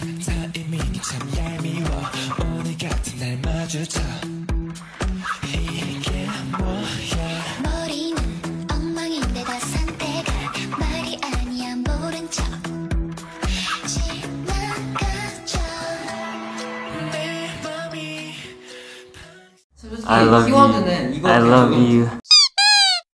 타이밍이 참 얄미워 오늘 같은 날 마주쳐 이게 뭐야 머리는 엉망인데 다 상태가 말이 아니야. 모른 척. 지나가죠 내 맘이 I love 키워드는 you. 이거 I love you.